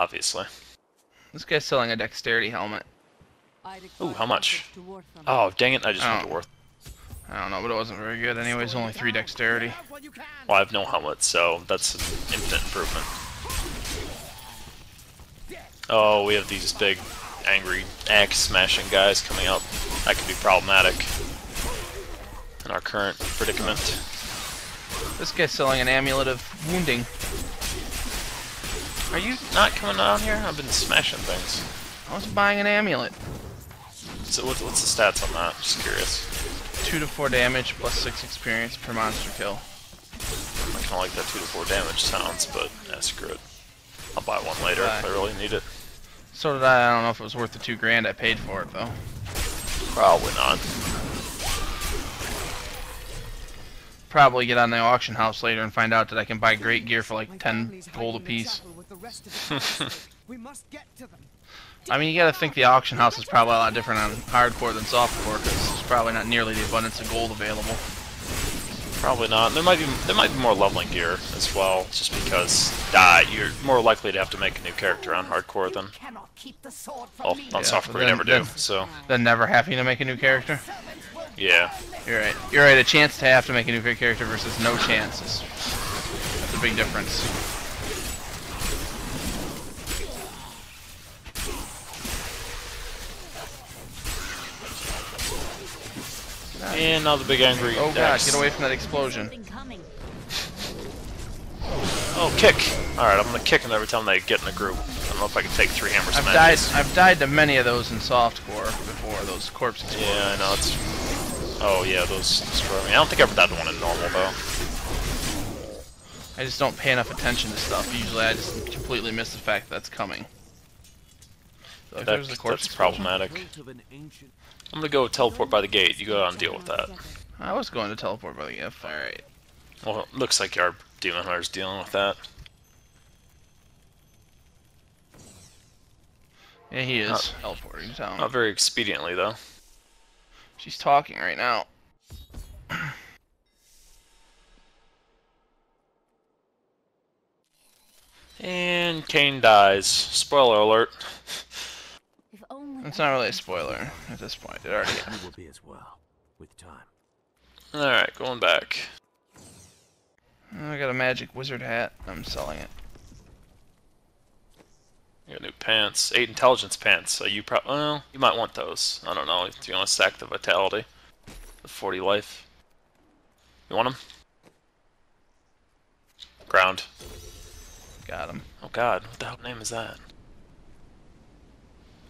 obviously. This guy's selling a dexterity helmet. Ooh, how much? Oh, dang it, I just went Oh. to worth. I don't know, but it wasn't very good. Anyways, only three dexterity. Well, I have no helmet, so that's an infinite improvement. Oh, we have these big, angry, axe-smashing guys coming up. That could be problematic in our current predicament. This guy's selling an amulet of wounding. Are you not coming down here? I've been smashing things. I was buying an amulet. So what, what's the stats on that? Just curious. Two to four damage plus six experience per monster kill. I kind of like that 2 to 4 damage sounds, but yeah, screw it. I'll buy one later if I really need it. So did I. I don't know if it was worth the two grand I paid for it though. Probably not. Probably get on the auction house later and find out that I can buy great gear for like ten gold apiece. we must get to them. I mean, you gotta think the auction house is probably a lot different on hardcore than softcore, because there's probably not nearly the abundance of gold available. Probably not. There might be there might be more leveling gear as well, just because uh, you're more likely to have to make a new character on hardcore than Cannot keep the sword well on Yeah, softcore but you then- never do. So Then never having to make a new character. Yeah, You're right. You're right. A chance to have to make a new character versus no chance is that's a big difference. and now the big angry. Oh god, Dex. get away from that explosion. Oh, kick! All right, I'm gonna kick them every time they get in a group. I don't know if I can take three hammer I've died. I've died to many of those in softcore before. Those corpse explosions. Yeah, I know it's. Oh yeah, those destroy me. I don't think I ever died to one in normal though. I just don't pay enough attention to stuff. Usually, I just completely miss the fact that that's coming. So That, there's the corpse that's explosion. problematic. I'm gonna go teleport by the gate. You go out and deal with that. I was going to teleport by the gift. All right. Well, it looks like our demon hunter's dealing with that. Yeah, he is teleporting down. Not very expediently though. She's talking right now. And Cain dies. Spoiler alert. If only It's not really a spoiler at this point. It already. You will be as well, with time. Alright, going back. Oh, I got a magic wizard hat. I'm selling it. You got new pants. Eight intelligence pants. So you pro- well, you might want those. I don't know. Do you want to stack the vitality? The 40 life. You want them? Ground. Got him. Oh god, what the hell name is that?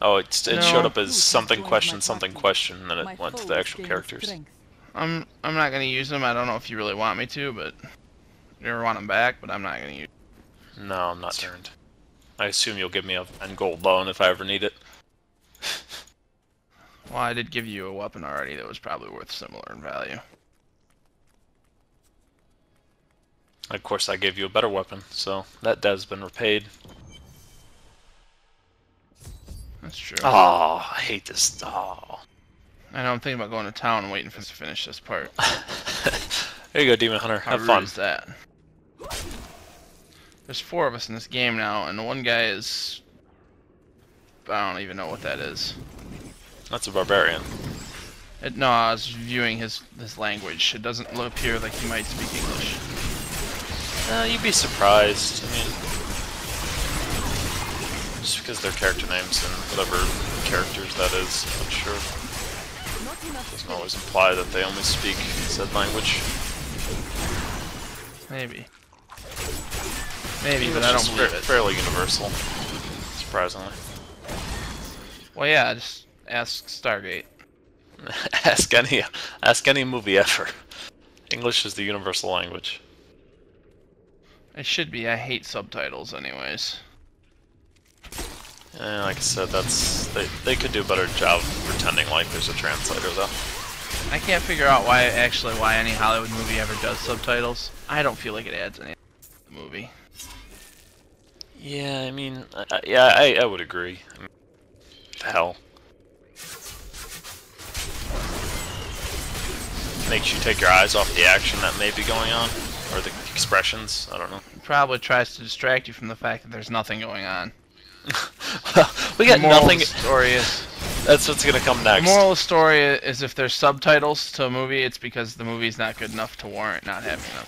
Oh, it's, it No. showed up as something question, something question, and then it went to the actual characters. I'm. I'm not gonna use them. I don't know if you really want me to, but you ever want them back. But I'm not gonna use. No, I'm not turned. I assume you'll give me a 10 gold loan if I ever need it. Well, I did give you a weapon already that was probably worth similar in value. Of course, I gave you a better weapon, so that debt's been repaid. That's true. Oh, I hate this. Oh. I know. I'm thinking about going to town and waiting for us to finish this part. There you go, Demon Hunter. How Have fun. is that? There's four of us in this game now, and the one guy is. I don't even know what that is. That's a barbarian. It, no, I was viewing his his language. It doesn't appear like he might speak English. Uh, you'd be surprised. I mean, just because they're character names and whatever characters that is, I'm sure doesn't always imply that they only speak said language. Maybe. Maybe, but I don't believe it. fairly universal, surprisingly. Well, yeah, just ask Stargate. ask any, ask any movie ever. English is the universal language. It should be. I hate subtitles, anyways. And like I said, that's they they could do a better job pretending like there's a translator though. I can't figure out why actually why any Hollywood movie ever does subtitles. I don't feel like it adds any to the movie. Yeah, I mean, I, I- yeah, I, I would agree. I mean, the hell. Makes you take your eyes off the action that may be going on, or the expressions. I don't know. Probably tries to distract you from the fact that there's nothing going on. we got the moral nothing. story is That's what's gonna come the next. moral of the story is if there's subtitles to a movie, it's because the movie's not good enough to warrant not having them.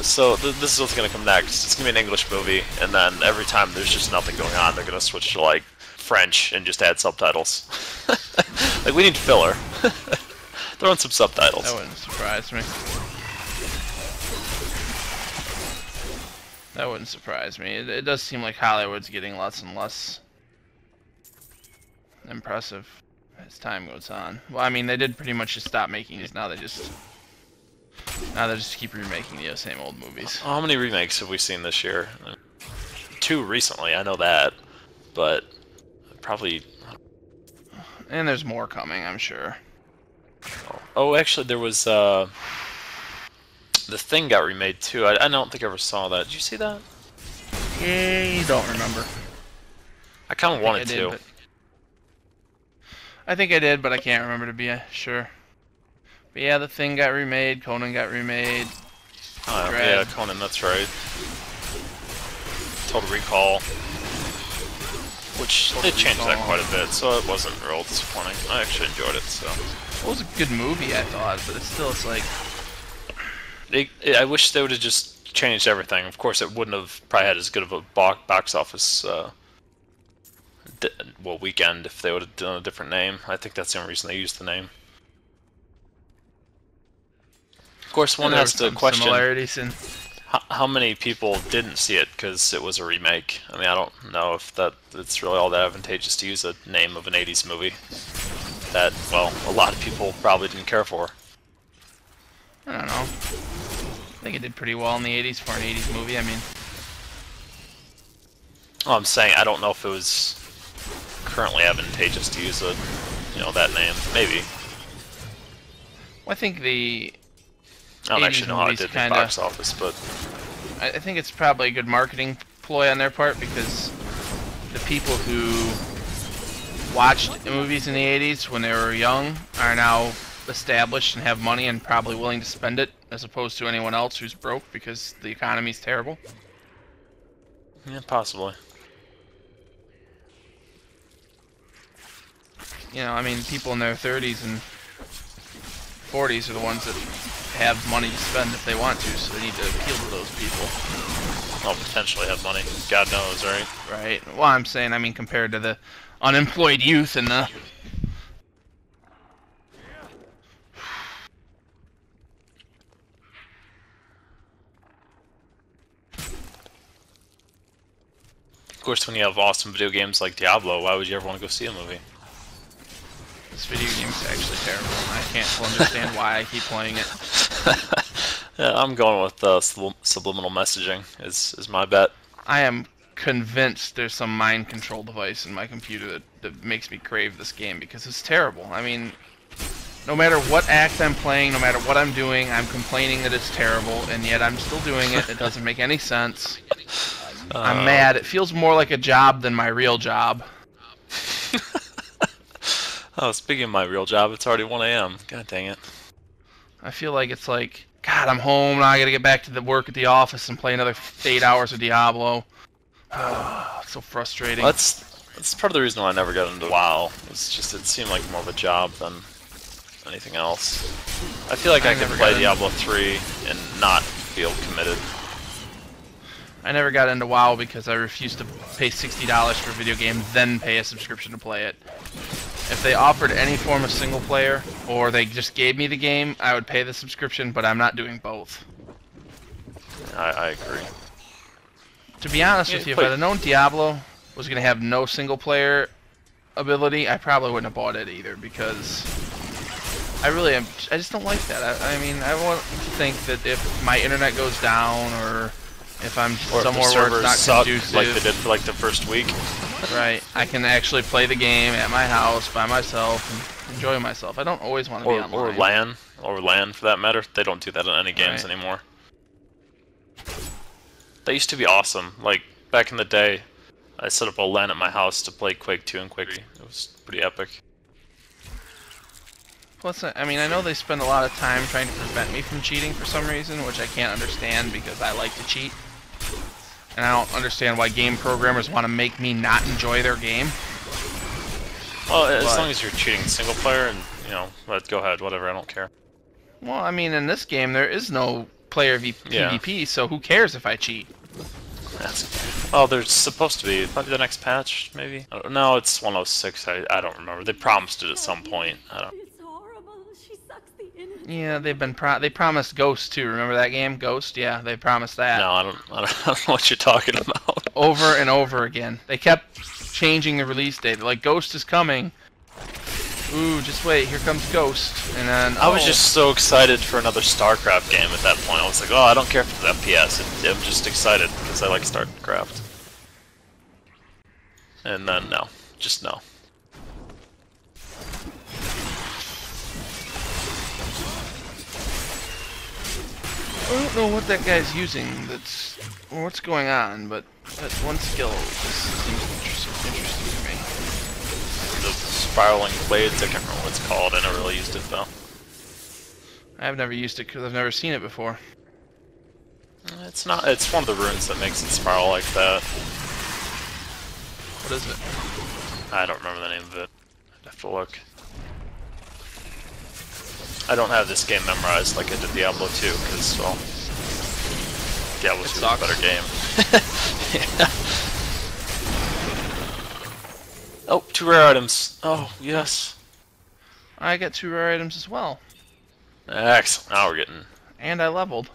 So th this is what's gonna come next. It's gonna be an English movie, and then every time there's just nothing going on, they're gonna switch to like French and just add subtitles. like we need filler. Throw in some subtitles. That wouldn't surprise me. That wouldn't surprise me. It, it does seem like Hollywood's getting less and less impressive as time goes on. Well, I mean, they did pretty much just stop making these. Now they just now they just keep remaking the same old movies. How many remakes have we seen this year? Two recently, I know that, but probably. And there's more coming, I'm sure. Oh, actually, there was. uh... The thing got remade too. I, I don't think I ever saw that. Did you see that? Yeah, you don't remember. I kind of I wanted did, to. but- I think I did, but I can't remember to be sure. But yeah, the thing got remade. Conan got remade. Oh, yeah, Conan, that's right. Total Recall. Which, they changed that quite a bit, so it wasn't real disappointing. I actually enjoyed it, so. It was a good movie, I thought, but it's still it's like It, it- I wish they would have just changed everything. Of course, it wouldn't have probably had as good of a bo- box office, uh, well, weekend if they would have done a different name. I think that's the only reason they used the name. Of course, one has to question similarities in how, how many people didn't see it because it was a remake. I mean, I don't know if that it's really all that advantageous to use a name of an '80s movie that, well, a lot of people probably didn't care for. I don't know. I think it did pretty well in the 80s for an 80s movie. I mean, Oh, I'm saying I don't know if it was currently advantageous to use a, you know, that name. Maybe I think the I don't actually know how it did in the kinda- box office, but I I think it's probably a good marketing ploy on their part because the people who watched movies in the 80s when they were young are now established and have money and probably willing to spend it as opposed to anyone else who's broke because the economy's terrible. yeah, possibly. You know, I mean, people in their 30s and 40s are the ones that have money to spend if they want to, so they need to appeal to those people, I'll potentially have money. God knows, right? right? Well, I'm saying, I mean, compared to the unemployed youth and the Of course, when you have awesome video games like Diablo, why would you ever want to go see a movie? This video game is actually terrible. and I can't understand why I keep playing it. Yeah, I'm going with uh, subliminal messaging. Is is my bet. I am convinced there's some mind control device in my computer that, that makes me crave this game because it's terrible. I mean, no matter what act I'm playing, no matter what I'm doing, I'm complaining that it's terrible, and yet I'm still doing it. It doesn't make any sense. I'm Uh, mad. It feels more like a job than my real job. Oh, speaking of my real job, it's already 1 a.m. God dang it. I feel like it's like, God, I'm home now. I gotta get back to the work at the office and play another eight hours of Diablo. it's so frustrating. That's that's part of the reason why I never got into WoW. It's just it seemed like more of a job than anything else. I feel like I, I could play Diablo 3 and not feel committed. I never got into WoW because I refused to pay $60 for a video game, then pay a subscription to play it. If they offered any form of single player, or they just gave me the game, I would pay the subscription, but I'm not doing both. I, I agree. To be honest Yeah, with you, if. I'd have known Diablo was going to have no single player ability, I probably wouldn't have bought it either, because I really am, I just don't like that. I, I mean, I want to think that if my internet goes down, or if I'm Or somewhere if the where servers it's not suck conducive, like they did for like the first week. Right. I can actually play the game at my house by myself and enjoy myself. I don't always want to be Or, online. or LAN, or LAN for that matter. They don't do that in any games Right. anymore. They used to be awesome. Like back in the day, I set up a LAN at my house to play Quake 2 and Quake 3. It was pretty epic. Plus, I mean, I know they spend a lot of time trying to prevent me from cheating for some reason, which I can't understand because I like to cheat. And I don't understand why game programmers want to make me not enjoy their game. Well, as But- long as you're cheating single player, and you know, let go ahead, whatever. I don't care. Well, I mean, in this game, there is no player v- Yeah. PvP, so who cares if I cheat? That's, well, oh, there's supposed to be. Might be the next patch, maybe. No, it's 106. I, I don't remember. They promised it at some point. I don't. Yeah, they've been pro- they promised Ghost too. Remember that game, Ghost? Yeah, they promised that No, I don't. I don't, I don't know what you're talking about. over and over again. They kept changing the release date. They're like, Ghost is coming. Ooh, just wait, here comes Ghost, and then I was oh, just so excited for another StarCraft game at that point. I was like, oh, I don't care if it's FPS. I'm just excited because I like StarCraft. And then no, just no. I don't know what that guy's using. That's or what's going on, but that one skill just seems interesting, interesting to me. The spiraling blades, I can't remember what it's called. I never really used it though. I've never used it because I've never seen it before. It's not. It's one of the runes that makes it spiral like that. What is it? I don't remember the name of it. I'd have to look. I don't have this game memorized like I did Diablo 2, because, well, Diablo 2 is a better game. Yeah. Oh, two rare items. Oh, yes. I get two rare items as well, Excellent. Now we're getting and I leveled.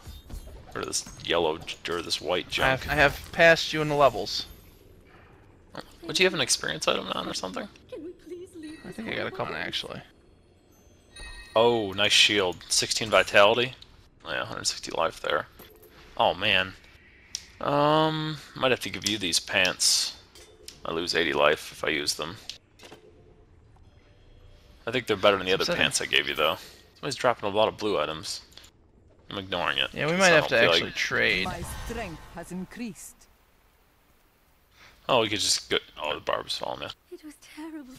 rid of this yellow, or this white I junk. have, I have passed you in the levels. Would you have an experience item on or something? Can we please leave I think I got a couple actually. Oh, nice shield. 16 vitality. Yeah, 160 life there. Oh man. Um, might have to give you these pants. I lose 80 life if I use them. I think they're better than the other Upsetting. pants I gave you though. Somebody's dropping a lot of blue items. I'm ignoring it. Yeah, we might have to actually Like... trade. My strength has increased. Oh, we could just go. Oh, the barb's falling. Yeah. It was terrible.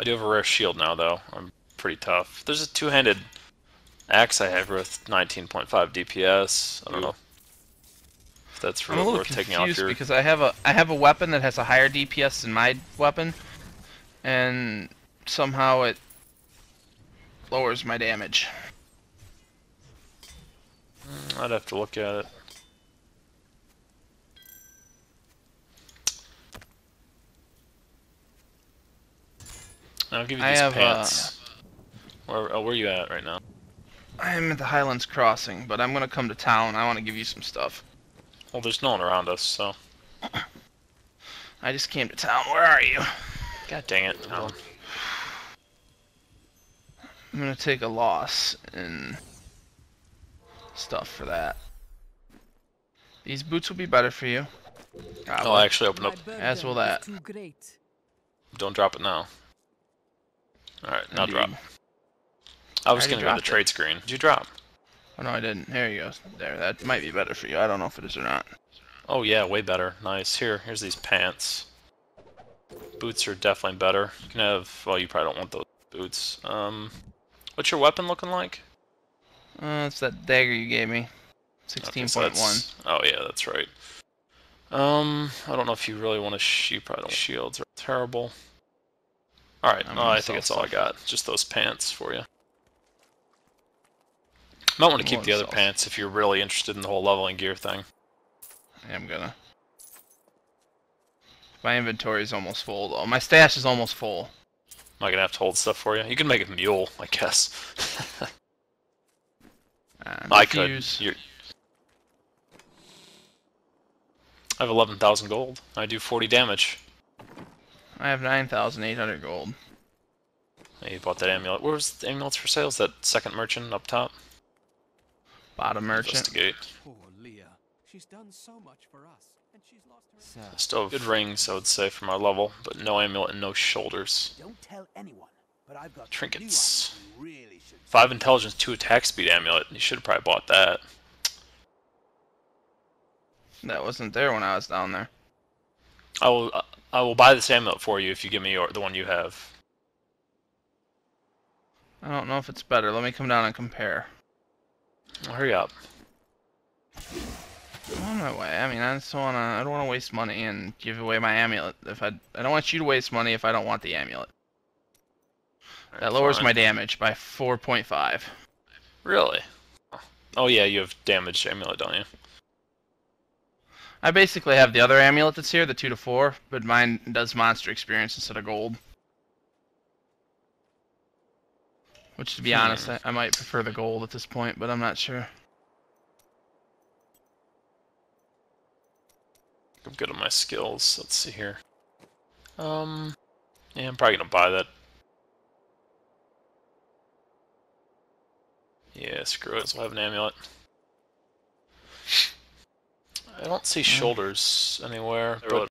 I do have a rare shield now though. I'm pretty tough. There's a two-handed axe I have with 19.5 DPS. I don't know. If that's I'm a really little worth taking off your. because I have a I have a weapon that has a higher DPS than my weapon, and somehow it lowers my damage. Hmm, I'd have to look at it. I'll give you these have, uh. Where, oh, where are you at right now? I'm at the Highlands Crossing, but I'm gonna come to town. I want to give you some stuff. Well, there's no one around us, so. I just came to town. Where are you? God dang it. Alan. I'm gonna take a loss in stuff for that. These boots will be better for you. God, Oh, I actually open up. As will burden that. is Too great. Don't drop it now. Alright, now drop. I was already gonna go to the dropped it. trade screen. Did you drop? Oh no, I didn't. There you go. There, that might be better for you. I don't know if it is or not. Oh yeah, way better. Nice. Here, here's these pants. Boots are definitely better. You can have. Well, you probably don't want those boots. Um, what's your weapon looking like? Uh, it's that dagger you gave me. Okay, Sixteen so point Oh yeah, that's right. Um, I don't know if you really want to. You probably don't. Shields are terrible. All right. I'm No, I think that's all I got. Just those pants for you. Might want to keep the other pants if you're really interested in the whole leveling gear thing. Yeah, I'm gonna. My inventory is almost full though. My stash is almost full. Am I gonna have to hold stuff for you? You can make a mule, I guess. Uh, I could. You're... I have 11,000 gold. I do 40 damage. I have nine thousand eight hundred gold. You bought that amulet. Where was the amulets for sales? That second merchant up top? Bottom merchant. Investigate. Poor Leah. She's done so much for us, and she's lost her. Sir, Still have good rings, I would say, for my level, but no amulet and no shoulders. don't tell anyone, but I've got Trinkets. Really. Five intelligence, two attack speed amulet. You should have probably bought that. That wasn't there when I was down there. I will. I will buy this amulet for you if you give me your, the one you have. I don't know if it's better. Let me come down and compare. Hurry up. I'm on my way. I mean, I just wanna. I don't want to waste money and give away my amulet. If I, I don't want you to waste money if I don't want the amulet. That lowers Fine. my damage by 4.5. Really? Oh yeah, you have damaged amulet, don't you? I basically have the other amulet that's here, the two to four, but mine does monster experience instead of gold. Which, to be Hmm. honest, I, I might prefer the gold at this point, but I'm not sure. I'm good at my skills. Let's see here. Um, yeah, I'm probably gonna buy that. Yeah, screw it. So I have an amulet. I don't see mm. shoulders anywhere, but